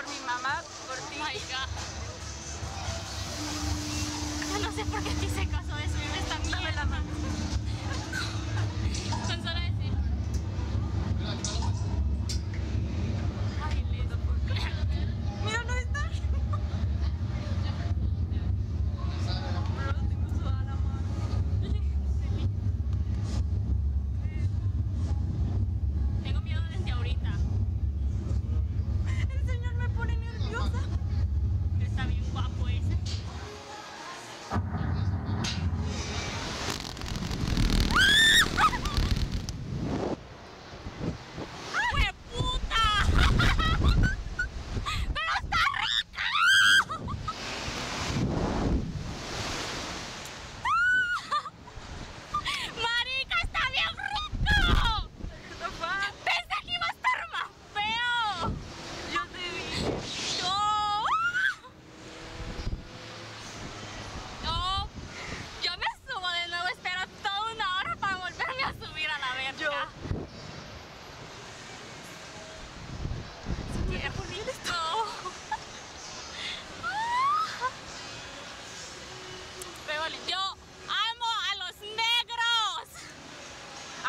por mi mamá, por ti. Oh no sé por qué te hice caso de eso y me están.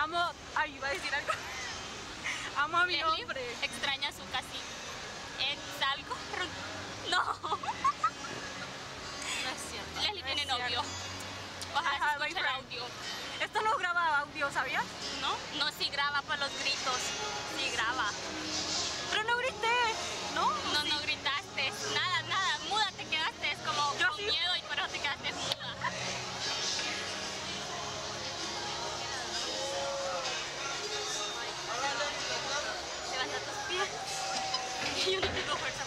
Amo. Ay, iba a decir algo. Amo a mi Berlín hombre. Extraña su casita. ¿Es algo? No. No es cierto. Leslie no tiene novio. Ojalá se el audio. Esto no graba audio, ¿sabías? No, no, sí graba para los gritos. Sí graba. Pero no grité, ¿no? you need to go for